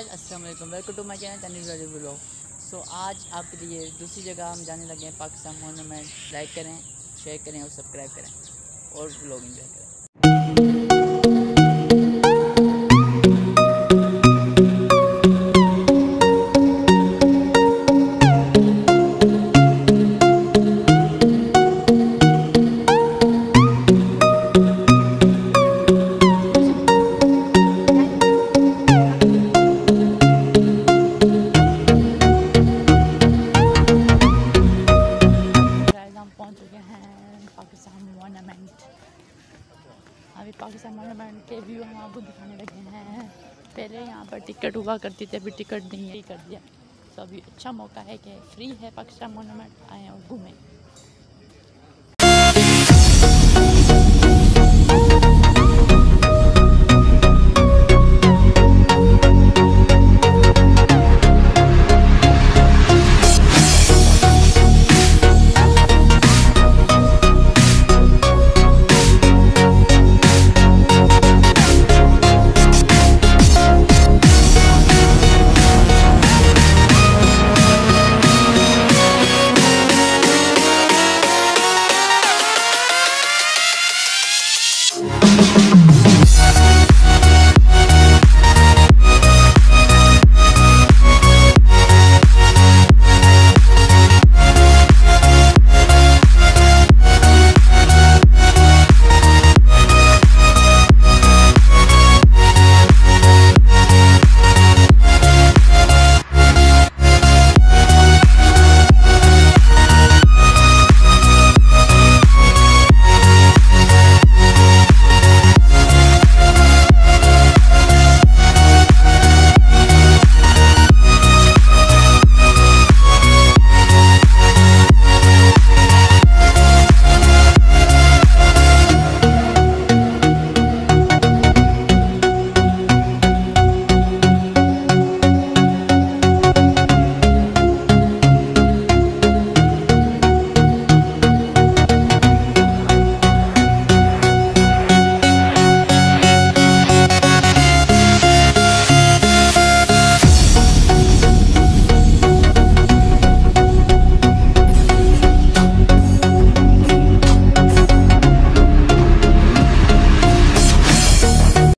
Guys अस्सलाम वालेकुम welcome to my channel तनीर ब्लॉग सो आज आपके लिए दूसरी जगह हम जाने लगे हैं पाकिस्तान मोनूमेंट लाइक करें शेयर करें और सब्सक्राइब करें और ब्लॉग इंजॉय करें। पाकिस्तान मोनूमेंट अभी पाकिस्तान मोनामेंट के व्यू हम आपको दिखाने लगे हैं। पहले यहाँ पर टिकट हुआ करती थी, अभी टिकट नहीं कर दिया। तो अभी अच्छा मौका है कि फ्री है पाकिस्तान मोनूमेंट आए और घूमें।